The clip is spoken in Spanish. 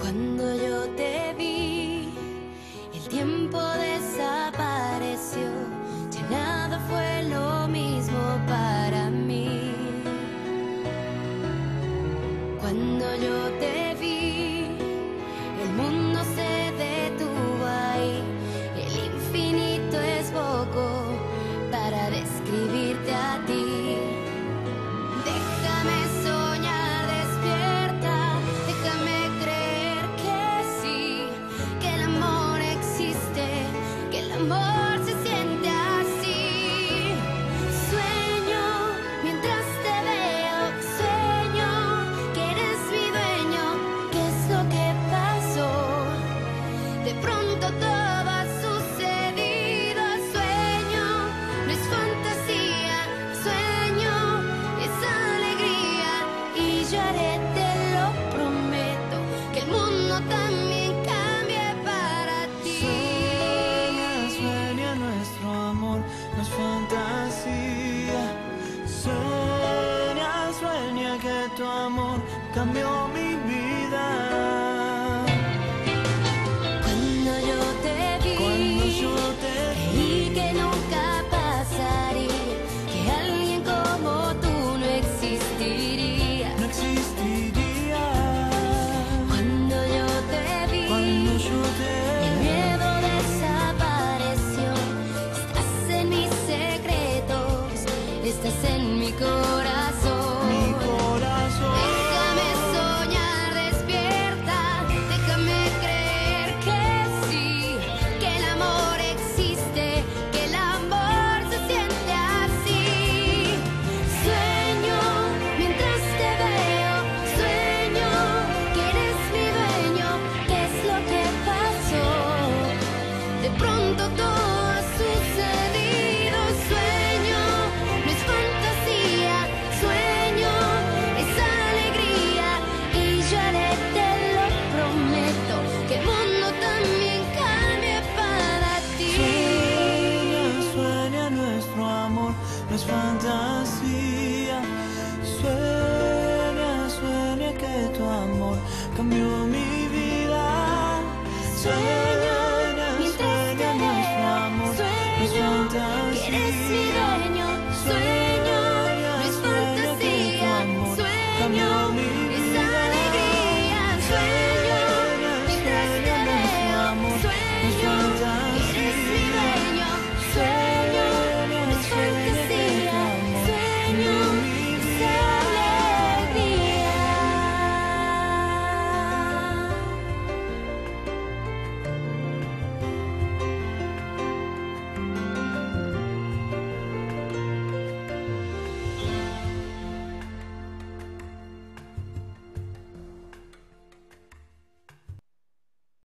Cuando yo te vi, el tiempo desapareció, ya nada fue lo mismo para mí. Cuando yo te tu amor cambió mi Pronto todo ha sucedido. Sueño no es fantasía, sueño es alegría. Y yo haré te lo prometo. Que el mundo también cambie para ti. Sueña, sueña nuestro amor, no es fantasía. Sueña, sueña que tu amor cambió mi vida.